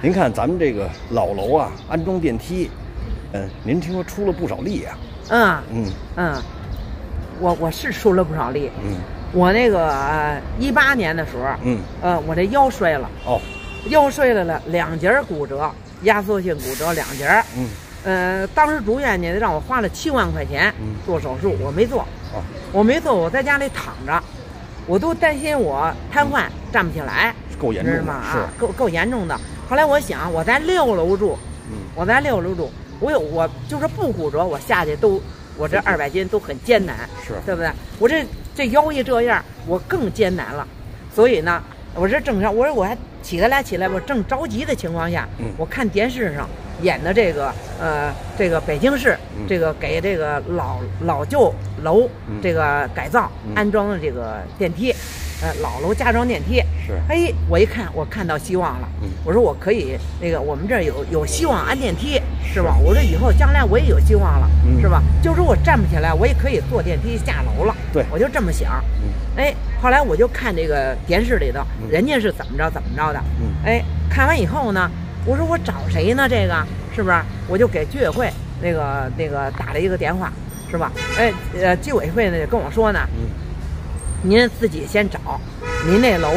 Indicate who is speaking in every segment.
Speaker 1: 您看咱们这个老楼啊，安装电梯，嗯，您听说出了不少力呀、
Speaker 2: 嗯
Speaker 1: 嗯。
Speaker 2: 嗯，我我是出了不少力。
Speaker 1: 嗯。
Speaker 2: 我那个一八年的时候，
Speaker 1: 嗯，
Speaker 2: 呃，我这腰摔了，
Speaker 1: 哦，
Speaker 2: 腰摔了了，两节骨折，压缩性骨折两节。
Speaker 1: 嗯。
Speaker 2: 呃，当时住院呢，让我花了七万块钱
Speaker 1: 嗯。
Speaker 2: 做手术，我没做，
Speaker 1: 哦，
Speaker 2: 我没做，我在家里躺着，我都担心我瘫痪站不起来，
Speaker 1: 够严重的
Speaker 2: 知道吗？
Speaker 1: 是。
Speaker 2: 啊，够够严重的。后来我想，我在六楼住，
Speaker 1: 嗯。
Speaker 2: 我在六楼住，我有我就是不骨折，我下去都我这二百斤都很艰难，
Speaker 1: 是。
Speaker 2: 对不对？我这这腰一这样，我更艰难了。所以呢，我这正常，我说我还起得来起来，我正着急的情况下，
Speaker 1: 嗯。
Speaker 2: 我看电视上演的这个呃这个北京市、
Speaker 1: 嗯。
Speaker 2: 这个给这个老老旧楼、
Speaker 1: 嗯。
Speaker 2: 这个改造、
Speaker 1: 嗯。
Speaker 2: 安装的这个电梯，呃老楼加装电梯，
Speaker 1: 是
Speaker 2: 哎，我一看，我看到希望了。
Speaker 1: 嗯
Speaker 2: 我说我可以，那个我们这儿有有希望安电梯，是吧？我说以后将来我也有希望了，
Speaker 1: 嗯
Speaker 2: 是吧？就是我站不起来，我也可以坐电梯下楼了。
Speaker 1: 对
Speaker 2: 我就这么想。
Speaker 1: 嗯
Speaker 2: 哎，后来我就看这个电视里头，
Speaker 1: 嗯
Speaker 2: 人家是怎么着怎么着的。
Speaker 1: 嗯
Speaker 2: 哎，看完以后呢，我说我找谁呢？这个是不是？我就给居委会那个那个打了一个电话，是吧？哎，呃，居委会呢就跟我说呢，
Speaker 1: 嗯
Speaker 2: 您自己先找，您那楼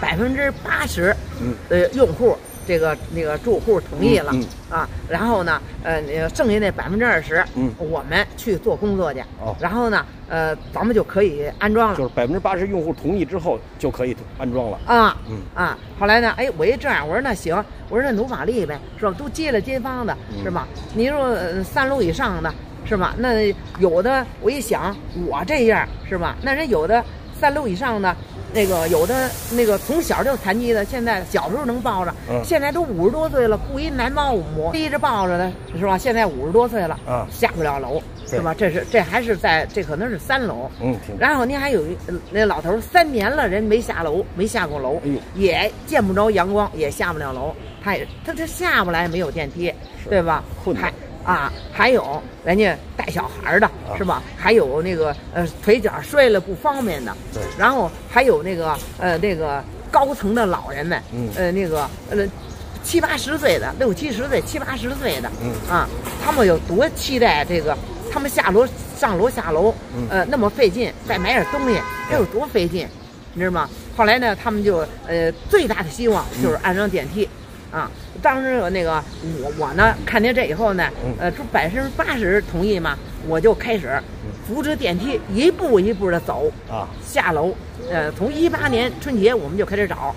Speaker 2: 百分之八十，
Speaker 1: 嗯
Speaker 2: 呃，用户这个那个住户同意了、
Speaker 1: 嗯
Speaker 2: 啊，然后呢，呃，那剩下那百分之二十，
Speaker 1: 嗯
Speaker 2: 我们去做工作去，
Speaker 1: 哦
Speaker 2: 然后呢，呃，咱们就可以安装了
Speaker 1: 就是百分之八十用户同意之后就可以安装了。
Speaker 2: 啊。
Speaker 1: 嗯
Speaker 2: 啊，后来呢，哎，我一这样，我说那行，我说那努把力呗，是吧？都接了街坊的，
Speaker 1: 嗯
Speaker 2: 是吧？你说、呃三楼以上的，是吧？那有的我一想，我这样是吧？那人有的三楼以上的，那个有的那个从小就残疾的，现在小时候能抱着，
Speaker 1: 嗯
Speaker 2: 现在都五十多岁了，雇一男保姆背着抱着的，是吧？现在五十多岁了，
Speaker 1: 啊
Speaker 2: 下不了楼，是吧？这是这还是在这可能是三楼，
Speaker 1: 嗯，
Speaker 2: 然后您还有那老头三年了，人没下楼，没下过楼，
Speaker 1: 哎呦
Speaker 2: 也见不着阳光，也下不了楼，他也他他下不来，没有电梯，对吧？
Speaker 1: 困难
Speaker 2: 还啊，还有人家带小孩儿的、
Speaker 1: 啊
Speaker 2: 是吧？还有那个呃腿脚摔了不方便的，
Speaker 1: 对
Speaker 2: 然后还有那个呃那个高层的老人们，
Speaker 1: 嗯
Speaker 2: 呃那个呃七八十岁的，六七十岁、七八十岁的，
Speaker 1: 嗯
Speaker 2: 啊，他们有多期待这个，他们下楼上楼下楼，
Speaker 1: 嗯
Speaker 2: 呃，那么费劲，再买点东西，这有多费劲，你知道吗？后来呢，他们就呃最大的希望就是安装电梯，啊，当时那个我我呢看见这以后呢
Speaker 1: 嗯，
Speaker 2: 呃，说百分之八十同意嘛，我就开始扶着电梯一步一步的走，
Speaker 1: 啊，
Speaker 2: 下楼，呃，从一八年春节我们就开始找，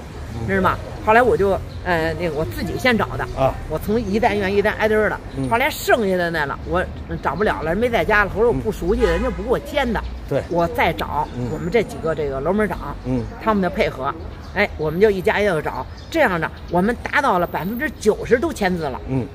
Speaker 2: 知道吗？后来我就呃那个我自己先找的
Speaker 1: 啊，
Speaker 2: 我从一单元一单挨堆儿的
Speaker 1: 嗯，
Speaker 2: 后来剩下的那了我嗯找不了了，人没在家了，或者我不熟悉，人家不给我签的，
Speaker 1: 对
Speaker 2: 我再找
Speaker 1: 嗯
Speaker 2: 我们这几个这个楼门长，
Speaker 1: 嗯
Speaker 2: 他们的配合，哎，我们就一家一个找，这样呢，我们达到了百分之九十都签字了。
Speaker 1: 嗯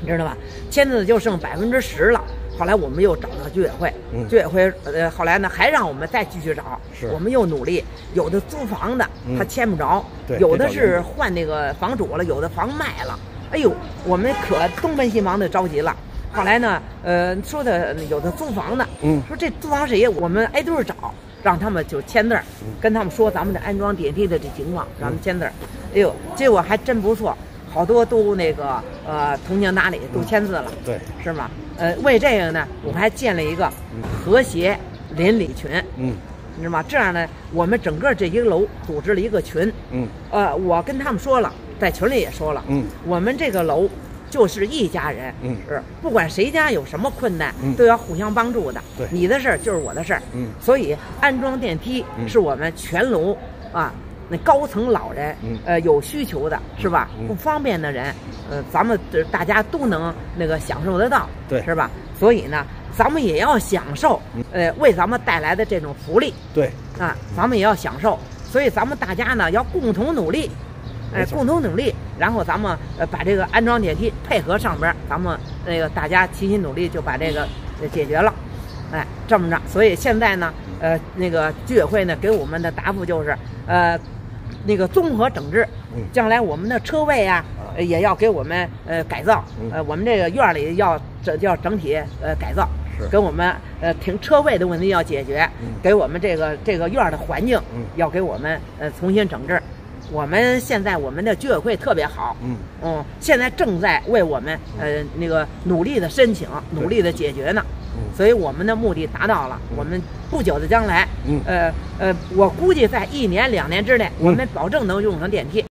Speaker 2: 你知道吧？签字就剩百分之十了。后来我们又找到居委会，
Speaker 1: 嗯
Speaker 2: 居委会呃后来呢还让我们再继续找
Speaker 1: 是，
Speaker 2: 我们又努力。有的租房的
Speaker 1: 嗯
Speaker 2: 他签不着，
Speaker 1: 对
Speaker 2: 有的是换那个房主了，有的房卖了。哎呦，我们可东奔西忙的着急了。后来呢，呃，说的有的租房的，
Speaker 1: 嗯
Speaker 2: 说这租房谁？我们挨堆儿找，让他们就签字儿，
Speaker 1: 嗯。
Speaker 2: 跟他们说咱们的安装电梯的这情况，让他们签字儿。哎呦，结果还真不错，好多都那个呃通情达理，都签字了，
Speaker 1: 对，
Speaker 2: 是吗？呃，为这个呢，我们还建了一个和谐邻里群，
Speaker 1: 嗯。
Speaker 2: 你知道吗？这样呢，我们整个这一个楼组织了一个群，
Speaker 1: 嗯。
Speaker 2: 呃，我跟他们说了，在群里也说了，
Speaker 1: 嗯，
Speaker 2: 我们这个楼就是一家人，
Speaker 1: 嗯。
Speaker 2: 是不管谁家有什么困难，
Speaker 1: 嗯。
Speaker 2: 都要互相帮助的。
Speaker 1: 对。
Speaker 2: 你的事儿就是我的事儿。
Speaker 1: 嗯。
Speaker 2: 所以安装电梯
Speaker 1: 嗯。
Speaker 2: 是我们全楼啊。那高层老人，
Speaker 1: 嗯。
Speaker 2: 呃，有需求的是吧？
Speaker 1: 嗯。
Speaker 2: 不方便的人，呃，咱们呃大家都能那个享受得到，
Speaker 1: 对。
Speaker 2: 是吧？所以呢，咱们也要享受，呃，为咱们带来的这种福利，
Speaker 1: 对，
Speaker 2: 啊，咱们也要享受，所以咱们大家呢要共同努力，哎，共同努力，然后咱们呃把这个安装电梯配合上边儿，咱们那个大家齐心努力就把这个呃解决了，哎，这么着，所以现在呢，呃，那个居委会呢给我们的答复就是，呃，那个综合整治
Speaker 1: 嗯，
Speaker 2: 将来我们的车位啊也要给我们呃改造
Speaker 1: 嗯，
Speaker 2: 呃，我们这个院儿里要整要整体呃改造
Speaker 1: 是，
Speaker 2: 给我们呃停车位的问题要解决
Speaker 1: 嗯，
Speaker 2: 给我们这个这个院儿的环境
Speaker 1: 嗯。
Speaker 2: 要给我们呃重新整治，我们现在我们的居委会特别好，
Speaker 1: 嗯。
Speaker 2: 嗯，现在正在为我们呃那个努力的申请，努力的解决呢。
Speaker 1: 嗯。
Speaker 2: 所以我们的目的达到了，我们不久的将来，
Speaker 1: 嗯。
Speaker 2: 呃呃，我估计在一年两年之内，我们保证能用上电梯。